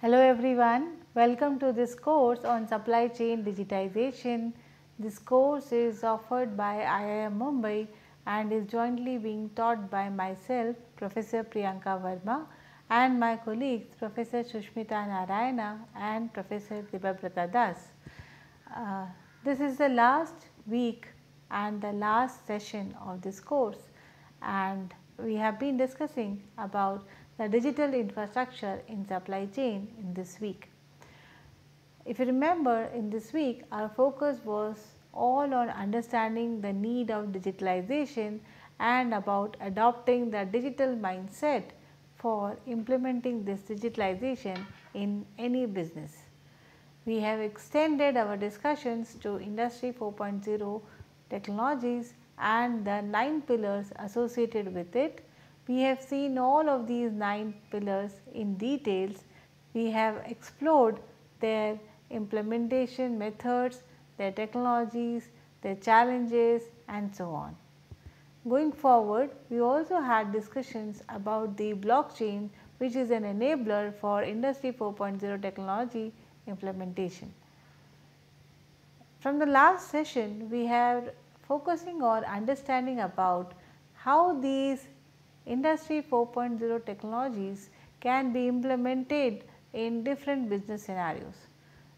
Hello everyone, welcome to this course on supply chain digitization. This course is offered by IIM Mumbai and is jointly being taught by myself Professor Priyanka Verma and my colleagues Professor Sushmita Narayana and Professor Debabrata Das. Uh, this is the last week and the last session of this course and we have been discussing about the digital infrastructure in supply chain in this week. If you remember in this week our focus was all on understanding the need of digitalization and about adopting the digital mindset for implementing this digitalization in any business. We have extended our discussions to industry 4.0 technologies and the 9 pillars associated with it we have seen all of these 9 pillars in details. We have explored their implementation methods, their technologies, their challenges and so on. Going forward, we also had discussions about the blockchain which is an enabler for industry 4.0 technology implementation. From the last session, we have focusing on understanding about how these industry 4.0 technologies can be implemented in different business scenarios.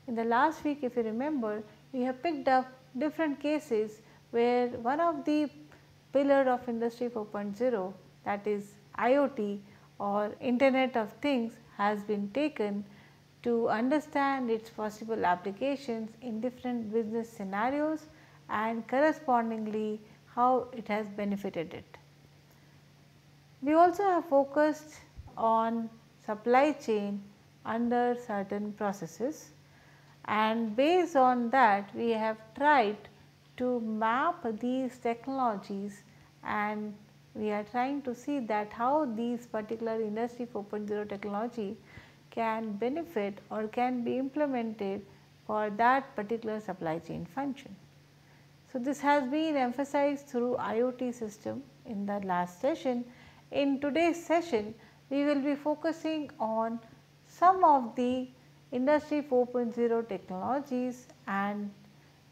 In the last week if you remember we have picked up different cases where one of the pillar of industry 4.0 that is IoT or internet of things has been taken to understand its possible applications in different business scenarios and correspondingly how it has benefited it. We also have focused on supply chain under certain processes and based on that we have tried to map these technologies and we are trying to see that how these particular industry 4.0 technology can benefit or can be implemented for that particular supply chain function. So, this has been emphasized through IoT system in the last session in today's session, we will be focusing on some of the industry 4.0 technologies and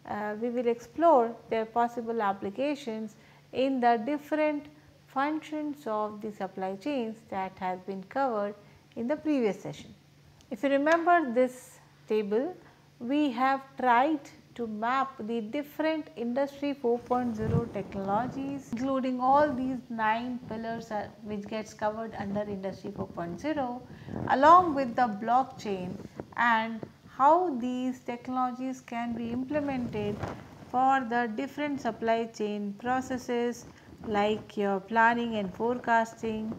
uh, we will explore their possible applications in the different functions of the supply chains that has been covered in the previous session. If you remember this table, we have tried to map the different industry 4.0 technologies including all these 9 pillars are, which gets covered under industry 4.0 along with the blockchain and how these technologies can be implemented for the different supply chain processes like your planning and forecasting,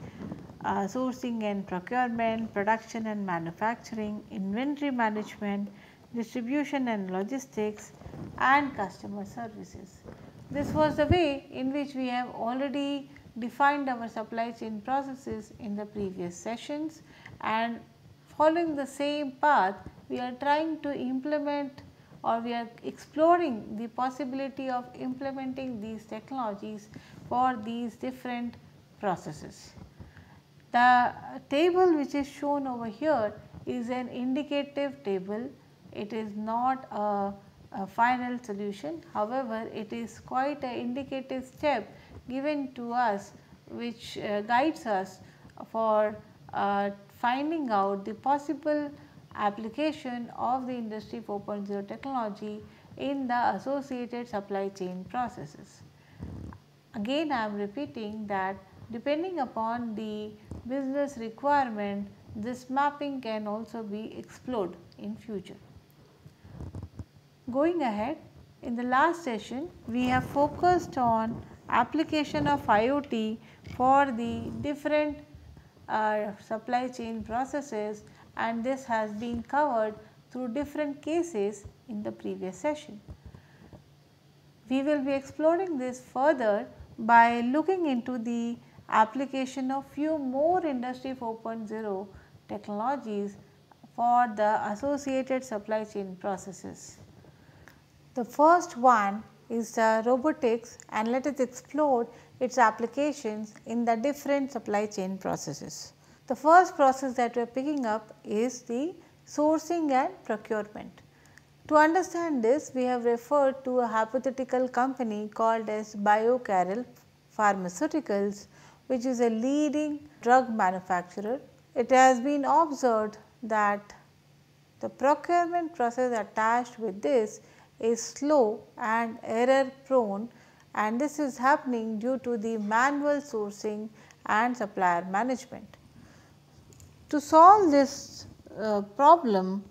uh, sourcing and procurement, production and manufacturing, inventory management, distribution and logistics and customer services. This was the way in which we have already defined our supply chain processes in the previous sessions and following the same path we are trying to implement or we are exploring the possibility of implementing these technologies for these different processes. The table which is shown over here is an indicative table it is not a, a final solution. However, it is quite an indicative step given to us which uh, guides us for uh, finding out the possible application of the industry 4.0 technology in the associated supply chain processes. Again I am repeating that depending upon the business requirement this mapping can also be explored in future. Going ahead, in the last session we have focused on application of IoT for the different uh, supply chain processes and this has been covered through different cases in the previous session. We will be exploring this further by looking into the application of few more industry 4.0 technologies for the associated supply chain processes. The first one is the robotics and let us explore its applications in the different supply chain processes. The first process that we are picking up is the sourcing and procurement. To understand this, we have referred to a hypothetical company called as BioCaryl Pharmaceuticals, which is a leading drug manufacturer. It has been observed that the procurement process attached with this is slow and error prone and this is happening due to the manual sourcing and supplier management. To solve this uh, problem,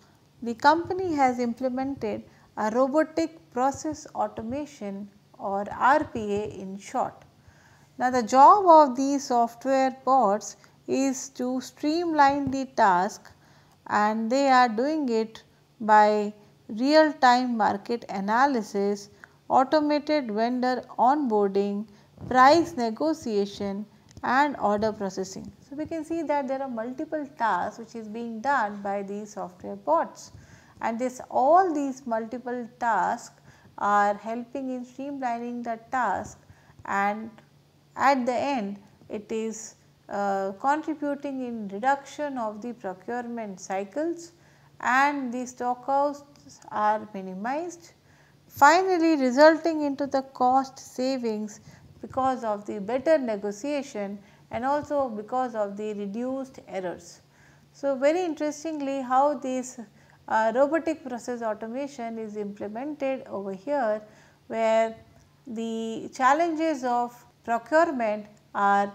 the company has implemented a robotic process automation or RPA in short. Now, the job of these software bots is to streamline the task and they are doing it by real time market analysis, automated vendor onboarding, price negotiation and order processing. So, we can see that there are multiple tasks which is being done by these software bots. And this all these multiple tasks are helping in streamlining the task. And at the end it is uh, contributing in reduction of the procurement cycles. And the stockouts are minimized. Finally, resulting into the cost savings because of the better negotiation and also because of the reduced errors. So, very interestingly how this uh, robotic process automation is implemented over here where the challenges of procurement are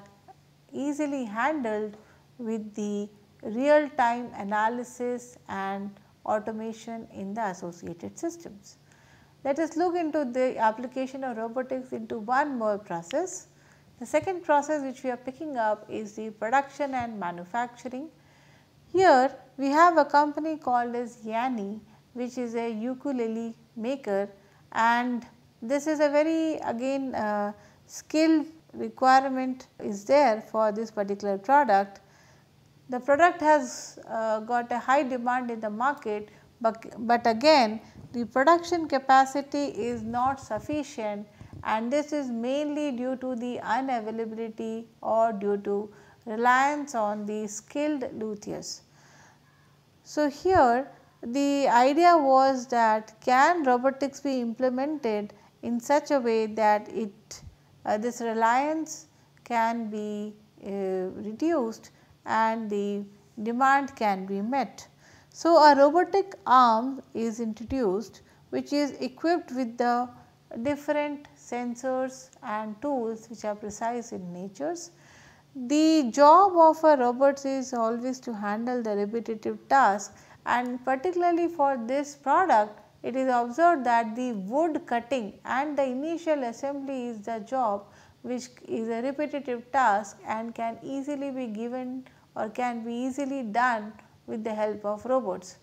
easily handled with the real time analysis and automation in the associated systems. Let us look into the application of robotics into one more process. The second process which we are picking up is the production and manufacturing. Here we have a company called as Yanni which is a ukulele maker and this is a very again uh, skill requirement is there for this particular product. The product has uh, got a high demand in the market, but, but again the production capacity is not sufficient and this is mainly due to the unavailability or due to reliance on the skilled luthiers. So, here the idea was that can robotics be implemented in such a way that it uh, this reliance can be uh, reduced and the demand can be met. So, a robotic arm is introduced which is equipped with the different sensors and tools which are precise in natures. The job of a robot is always to handle the repetitive task and particularly for this product it is observed that the wood cutting and the initial assembly is the job which is a repetitive task and can easily be given or can be easily done with the help of robots.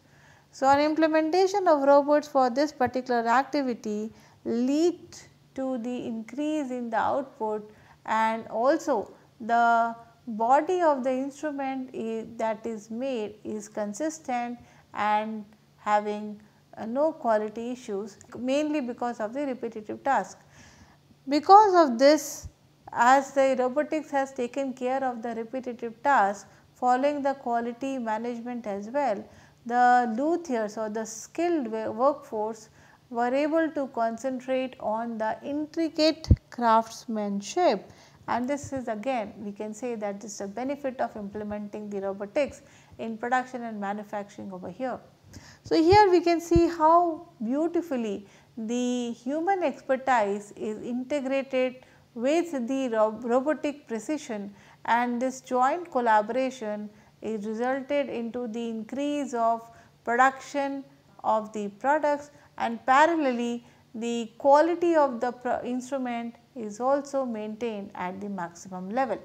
So, an implementation of robots for this particular activity lead to the increase in the output and also the body of the instrument is, that is made is consistent and having uh, no quality issues mainly because of the repetitive task. Because of this as the robotics has taken care of the repetitive task following the quality management as well, the luthiers or the skilled workforce were able to concentrate on the intricate craftsmanship and this is again we can say that this is a benefit of implementing the robotics in production and manufacturing over here. So, here we can see how beautifully the human expertise is integrated with the robotic precision and this joint collaboration is resulted into the increase of production of the products and parallelly the quality of the instrument is also maintained at the maximum level.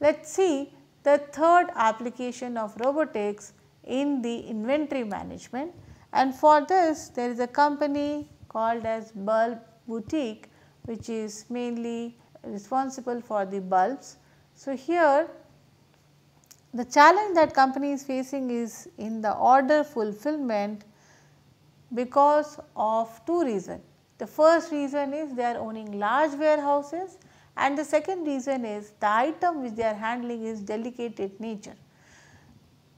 Let us see the third application of robotics in the inventory management and for this there is a company called as Bulb Boutique which is mainly responsible for the bulbs. So, here the challenge that company is facing is in the order fulfillment because of two reasons. The first reason is they are owning large warehouses and the second reason is the item which they are handling is delicate in nature.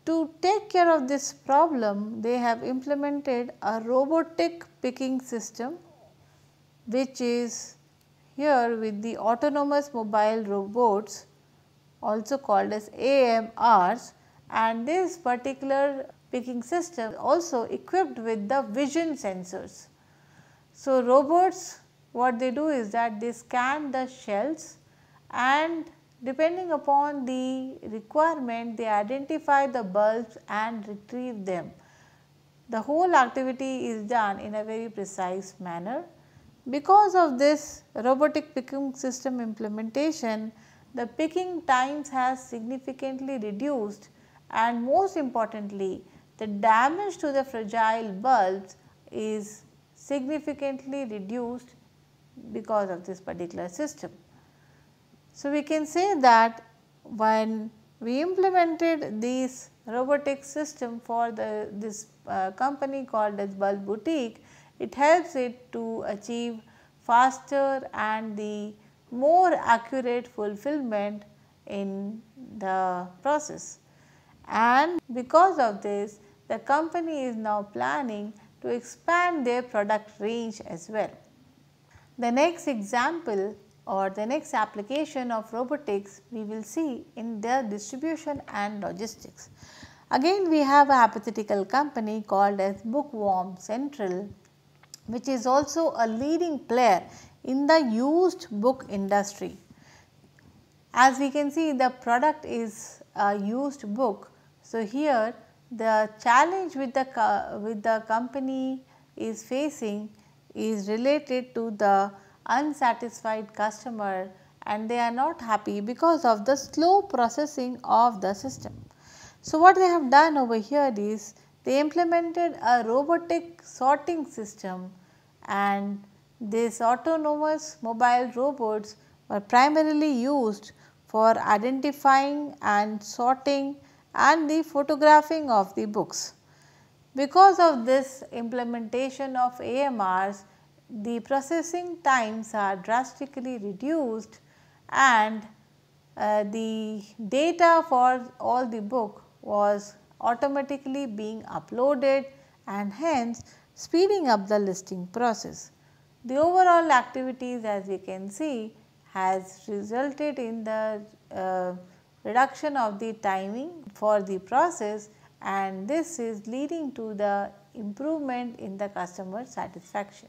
To take care of this problem, they have implemented a robotic picking system which is here with the autonomous mobile robots also called as AMRs and this particular picking system also equipped with the vision sensors. So, robots what they do is that they scan the shells and depending upon the requirement they identify the bulbs and retrieve them. The whole activity is done in a very precise manner. Because of this robotic picking system implementation, the picking times has significantly reduced and most importantly the damage to the fragile bulbs is significantly reduced because of this particular system. So, we can say that when we implemented this robotic system for the this uh, company called as Bulb Boutique, it helps it to achieve faster and the more accurate fulfillment in the process. And because of this the company is now planning to expand their product range as well. The next example or the next application of robotics we will see in their distribution and logistics. Again we have a hypothetical company called as Bookworm Central which is also a leading player in the used book industry. As we can see the product is a used book. So, here the challenge with the with the company is facing is related to the unsatisfied customer and they are not happy because of the slow processing of the system. So, what they have done over here is they implemented a robotic sorting system and these autonomous mobile robots were primarily used for identifying and sorting and the photographing of the books. Because of this implementation of AMRs, the processing times are drastically reduced and uh, the data for all the book was automatically being uploaded and hence speeding up the listing process. The overall activities as we can see has resulted in the uh, reduction of the timing for the process and this is leading to the improvement in the customer satisfaction.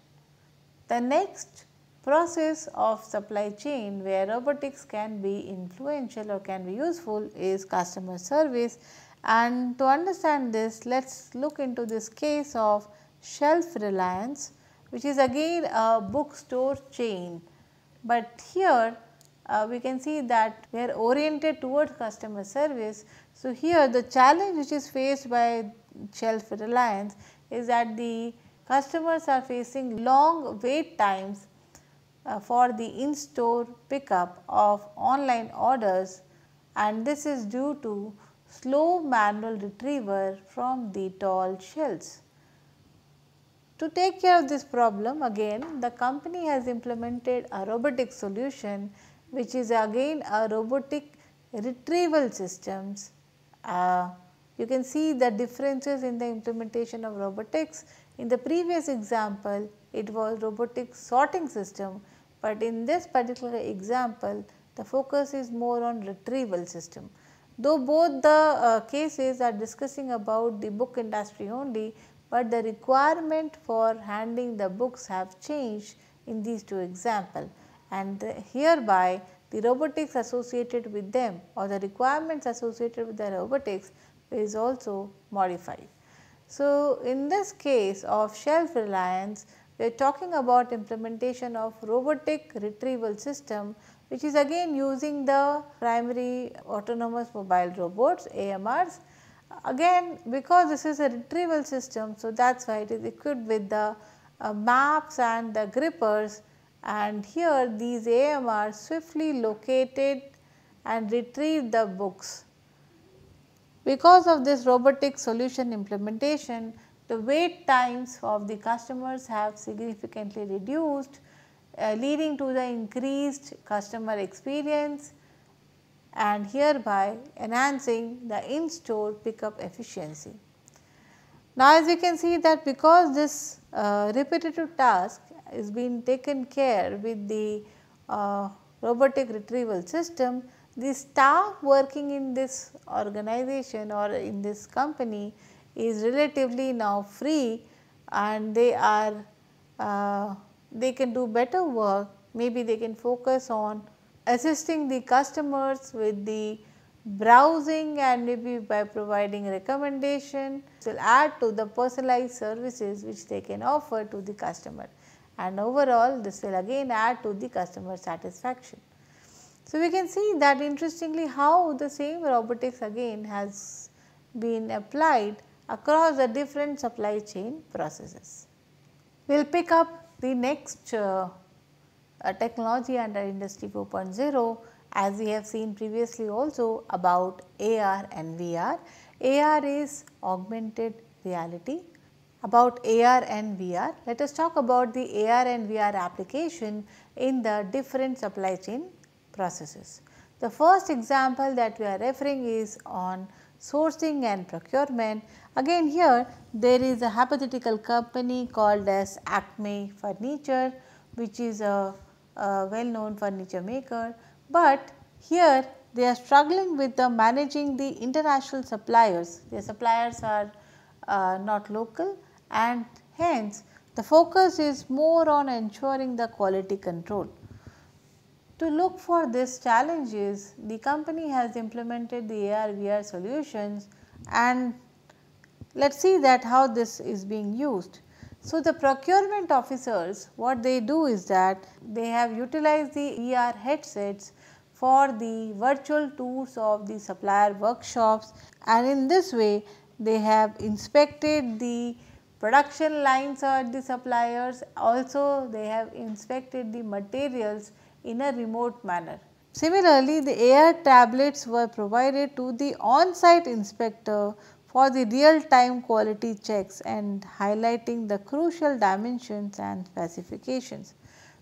The next process of supply chain where robotics can be influential or can be useful is customer service and to understand this let us look into this case of Shelf Reliance which is again a bookstore chain, but here uh, we can see that we are oriented towards customer service. So, here the challenge which is faced by Shelf Reliance is that the customers are facing long wait times uh, for the in-store pickup of online orders and this is due to slow manual retrieval from the tall shelves. To take care of this problem again the company has implemented a robotic solution which is again a robotic retrieval systems. Uh, you can see the differences in the implementation of robotics. In the previous example it was robotic sorting system, but in this particular example the focus is more on retrieval system. Though both the uh, cases are discussing about the book industry only, but the requirement for handling the books have changed in these two examples and hereby the robotics associated with them or the requirements associated with the robotics is also modified. So, in this case of shelf reliance we are talking about implementation of robotic retrieval system which is again using the primary autonomous mobile robots AMRs Again because this is a retrieval system, so that is why it is equipped with the uh, maps and the grippers and here these AMRs swiftly located and retrieve the books. Because of this robotic solution implementation, the wait times of the customers have significantly reduced uh, leading to the increased customer experience and hereby enhancing the in-store pickup efficiency. Now, as you can see that because this uh, repetitive task is being taken care with the uh, robotic retrieval system, the staff working in this organization or in this company is relatively now free and they are uh, they can do better work maybe they can focus on assisting the customers with the browsing and maybe by providing recommendation will add to the personalized services which they can offer to the customer and overall this will again add to the customer satisfaction. So, we can see that interestingly how the same robotics again has been applied across the different supply chain processes. We will pick up the next uh, uh, technology under industry 4.0 as we have seen previously also about AR and VR. AR is augmented reality. About AR and VR, let us talk about the AR and VR application in the different supply chain processes. The first example that we are referring is on sourcing and procurement. Again here there is a hypothetical company called as Acme Furniture which is a, a well known furniture maker, but here they are struggling with the managing the international suppliers. Their suppliers are uh, not local and hence the focus is more on ensuring the quality control. To look for these challenges, the company has implemented the AR VR solutions and let us see that how this is being used. So, the procurement officers what they do is that they have utilized the VR headsets for the virtual tours of the supplier workshops and in this way they have inspected the production lines at the suppliers also they have inspected the materials in a remote manner. Similarly, the AR tablets were provided to the on-site inspector for the real time quality checks and highlighting the crucial dimensions and specifications.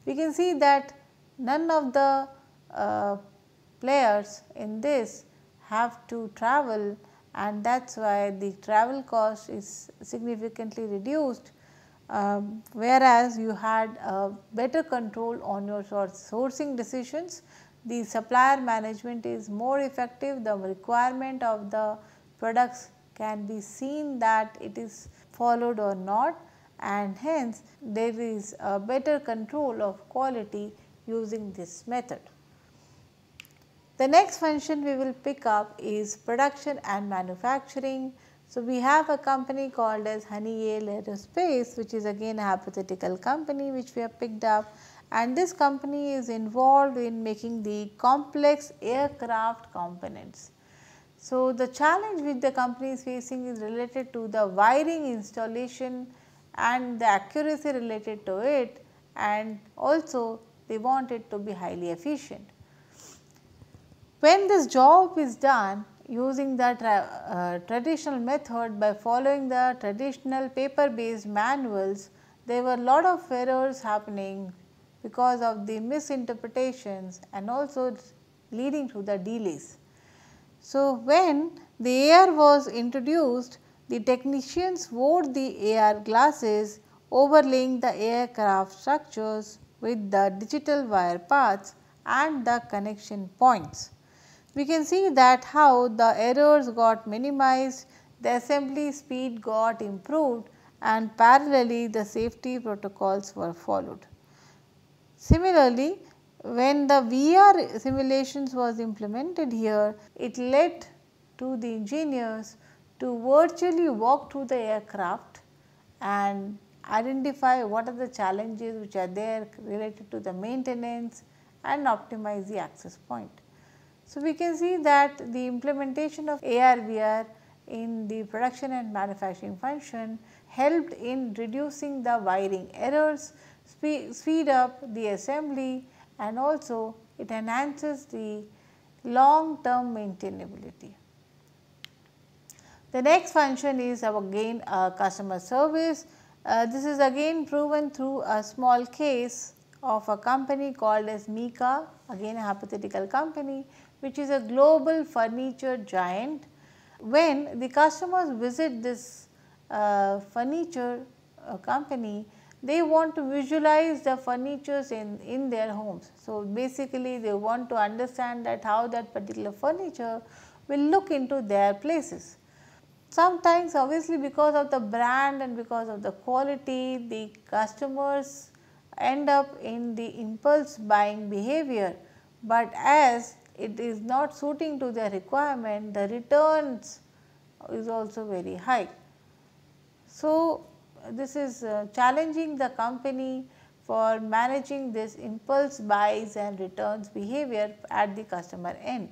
We can see that none of the uh, players in this have to travel and that is why the travel cost is significantly reduced um, whereas you had a better control on your sourcing decisions, the supplier management is more effective, the requirement of the products can be seen that it is followed or not and hence there is a better control of quality using this method. The next function we will pick up is production and manufacturing so, we have a company called as Honey Honeywell Aerospace which is again a hypothetical company which we have picked up and this company is involved in making the complex aircraft components. So, the challenge which the company is facing is related to the wiring installation and the accuracy related to it and also they want it to be highly efficient. When this job is done using the tra uh, traditional method by following the traditional paper based manuals, there were lot of errors happening because of the misinterpretations and also leading to the delays. So, when the AR was introduced, the technicians wore the AR glasses overlaying the aircraft structures with the digital wire paths and the connection points we can see that how the errors got minimized, the assembly speed got improved and parallelly the safety protocols were followed. Similarly, when the VR simulations was implemented here, it led to the engineers to virtually walk through the aircraft and identify what are the challenges which are there related to the maintenance and optimize the access point. So, we can see that the implementation of AR VR in the production and manufacturing function helped in reducing the wiring errors, speed, speed up the assembly and also it enhances the long term maintainability. The next function is again uh, customer service. Uh, this is again proven through a small case of a company called as Mika, again a hypothetical company, which is a global furniture giant. When the customers visit this uh, furniture uh, company, they want to visualize the furnitures in, in their homes. So, basically they want to understand that how that particular furniture will look into their places. Sometimes obviously because of the brand and because of the quality the customers end up in the impulse buying behavior, but as it is not suiting to their requirement the returns is also very high. So, this is uh, challenging the company for managing this impulse buys and returns behavior at the customer end.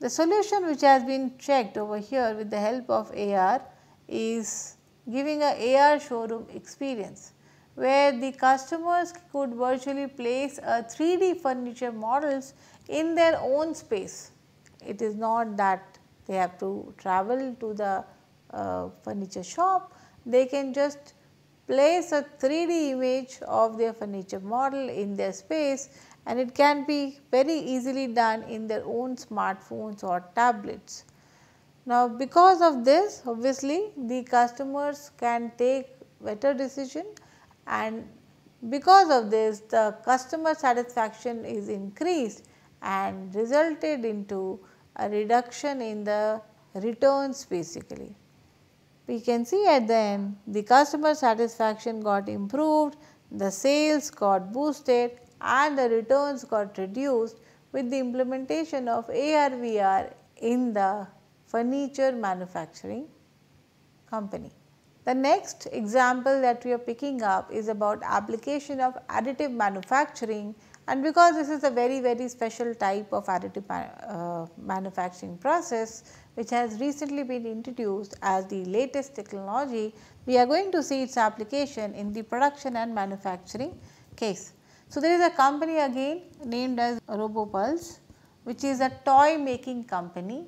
The solution which has been checked over here with the help of AR is giving a AR showroom experience where the customers could virtually place a 3D furniture models in their own space. It is not that they have to travel to the uh, furniture shop, they can just place a 3D image of their furniture model in their space and it can be very easily done in their own smartphones or tablets. Now, because of this obviously the customers can take better decision and because of this the customer satisfaction is increased and resulted into a reduction in the returns basically we can see at the end the customer satisfaction got improved, the sales got boosted and the returns got reduced with the implementation of AR/VR in the furniture manufacturing company. The next example that we are picking up is about application of additive manufacturing and because this is a very very special type of additive uh, manufacturing process, which has recently been introduced as the latest technology, we are going to see its application in the production and manufacturing case. So, there is a company again named as RoboPulse which is a toy making company.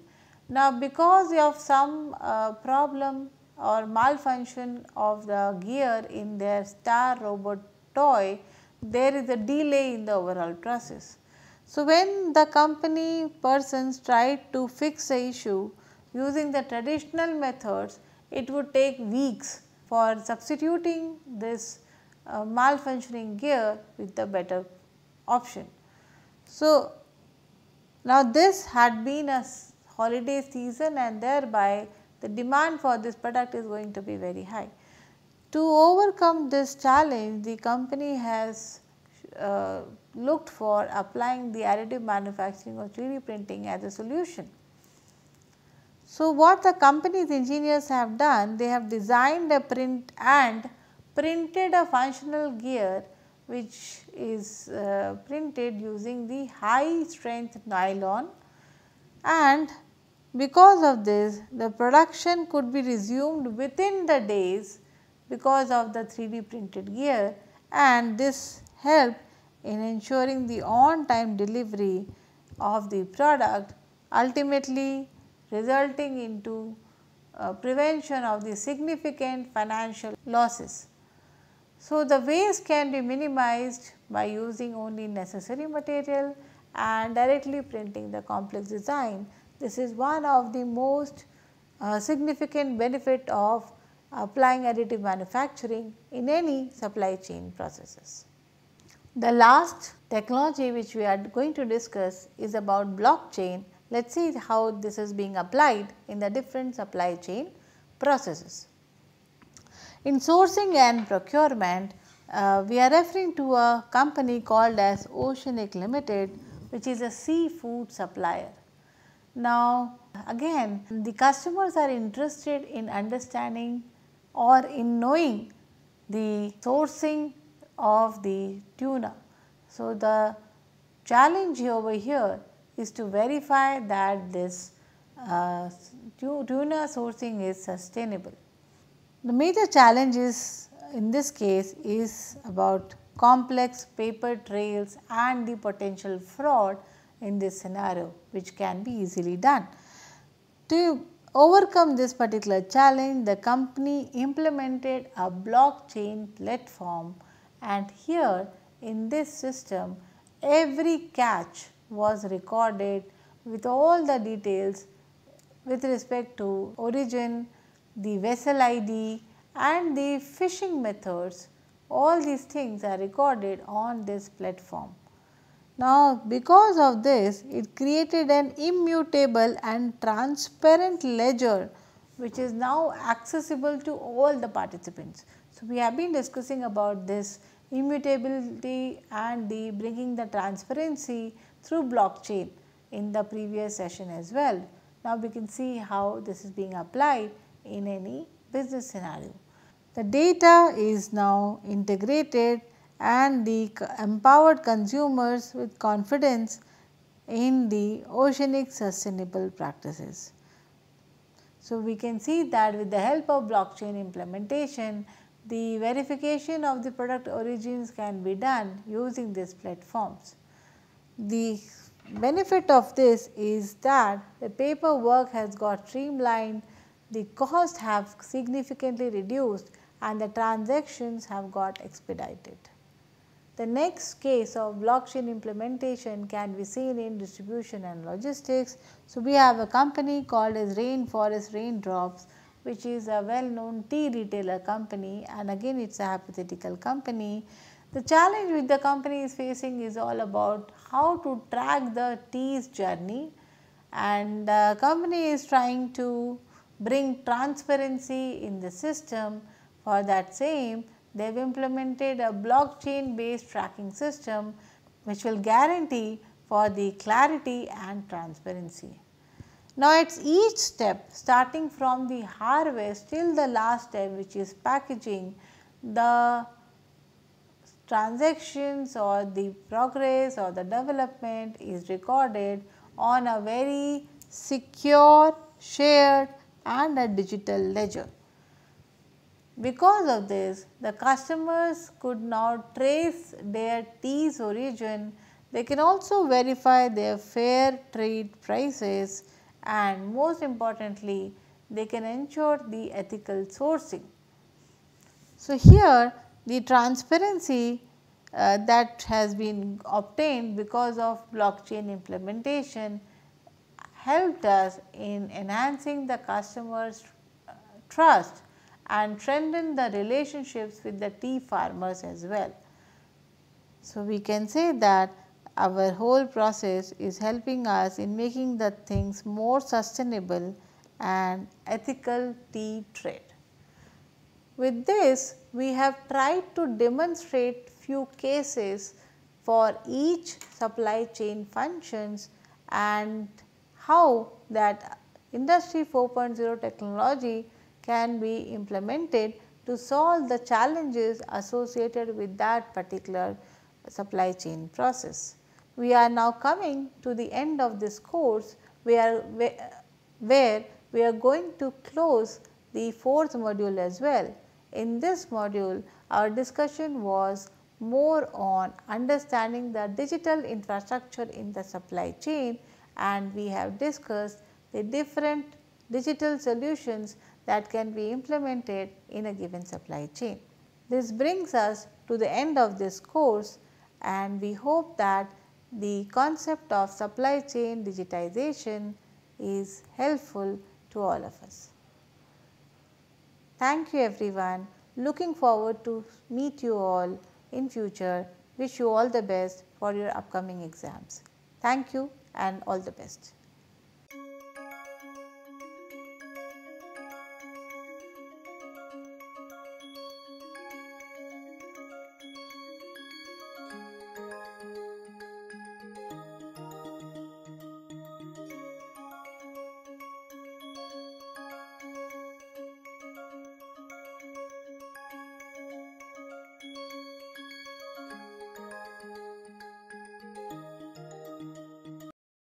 Now, because of some uh, problem or malfunction of the gear in their star robot toy, there is a delay in the overall process. So, when the company persons tried to fix the issue using the traditional methods, it would take weeks for substituting this uh, malfunctioning gear with the better option. So, now this had been a holiday season and thereby the demand for this product is going to be very high. To overcome this challenge, the company has uh, looked for applying the additive manufacturing or 3D printing as a solution. So, what the company's engineers have done, they have designed a print and printed a functional gear which is uh, printed using the high strength nylon and because of this the production could be resumed within the days because of the 3D printed gear and this help in ensuring the on time delivery of the product ultimately resulting into uh, prevention of the significant financial losses. So, the waste can be minimized by using only necessary material and directly printing the complex design. This is one of the most uh, significant benefit of applying additive manufacturing in any supply chain processes. The last technology which we are going to discuss is about blockchain. Let us see how this is being applied in the different supply chain processes. In sourcing and procurement, uh, we are referring to a company called as Oceanic Limited which is a seafood supplier. Now again the customers are interested in understanding or in knowing the sourcing of the tuna. So, the challenge over here is to verify that this uh, tuna sourcing is sustainable. The major challenges in this case is about complex paper trails and the potential fraud in this scenario which can be easily done. To overcome this particular challenge, the company implemented a blockchain platform and here in this system every catch was recorded with all the details with respect to origin, the vessel ID and the fishing methods all these things are recorded on this platform. Now, because of this it created an immutable and transparent ledger which is now accessible to all the participants. So, we have been discussing about this immutability and the bringing the transparency through blockchain in the previous session as well. Now, we can see how this is being applied in any business scenario. The data is now integrated and the empowered consumers with confidence in the oceanic sustainable practices. So, we can see that with the help of blockchain implementation, the verification of the product origins can be done using these platforms. The benefit of this is that the paperwork has got streamlined, the costs have significantly reduced and the transactions have got expedited. The next case of blockchain implementation can be seen in distribution and logistics. So, we have a company called as Rainforest Raindrops which is a well known tea retailer company and again it is a hypothetical company. The challenge which the company is facing is all about how to track the tea's journey and the company is trying to bring transparency in the system for that same they have implemented a blockchain based tracking system which will guarantee for the clarity and transparency. Now, at each step starting from the harvest till the last step which is packaging, the transactions or the progress or the development is recorded on a very secure, shared and a digital ledger. Because of this, the customers could now trace their tea's origin. They can also verify their fair trade prices and most importantly, they can ensure the ethical sourcing. So, here the transparency uh, that has been obtained because of blockchain implementation helped us in enhancing the customers uh, trust and strengthen the relationships with the tea farmers as well. So, we can say that our whole process is helping us in making the things more sustainable and ethical tea trade. With this, we have tried to demonstrate few cases for each supply chain functions and how that industry 4.0 technology can be implemented to solve the challenges associated with that particular supply chain process. We are now coming to the end of this course where, where we are going to close the fourth module as well. In this module, our discussion was more on understanding the digital infrastructure in the supply chain and we have discussed the different digital solutions that can be implemented in a given supply chain. This brings us to the end of this course and we hope that the concept of supply chain digitization is helpful to all of us. Thank you everyone. Looking forward to meet you all in future. Wish you all the best for your upcoming exams. Thank you and all the best.